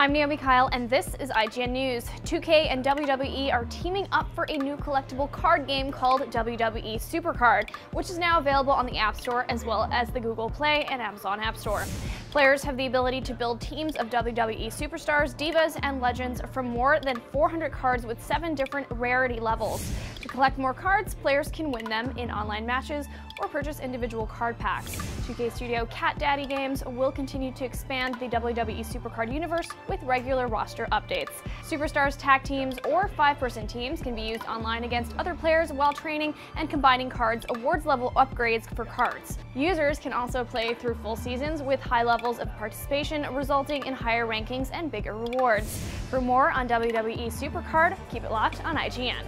I'm Naomi Kyle, and this is IGN News. 2K and WWE are teaming up for a new collectible card game called WWE Supercard, which is now available on the App Store as well as the Google Play and Amazon App Store. Players have the ability to build teams of WWE superstars, divas, and legends from more than 400 cards with seven different rarity levels. To collect more cards, players can win them in online matches or purchase individual card packs. 2K Studio Cat Daddy Games will continue to expand the WWE Supercard universe with regular roster updates. Superstars tag teams or five-person teams can be used online against other players while training and combining cards awards level upgrades for cards. Users can also play through full seasons with high levels of participation resulting in higher rankings and bigger rewards. For more on WWE Supercard, keep it locked on IGN.